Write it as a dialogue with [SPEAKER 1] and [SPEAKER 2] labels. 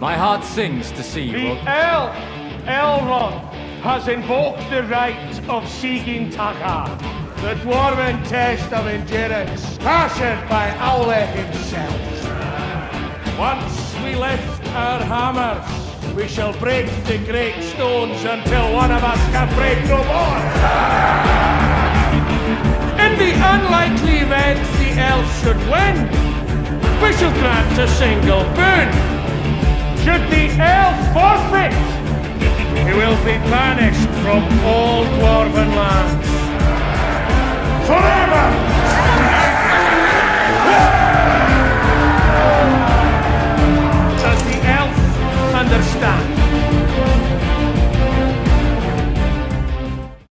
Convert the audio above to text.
[SPEAKER 1] My heart sings to see you.
[SPEAKER 2] The elf, Elrond, has invoked the right of Sigin-tarâg, the dwarven test of endurance, fashioned by Aule himself. Once we lift our hammers, we shall break the great stones until one of us can break no more. In the unlikely event the elves should win, we shall grant a single boon. Should the elf forfeit, he will be banished from all dwarven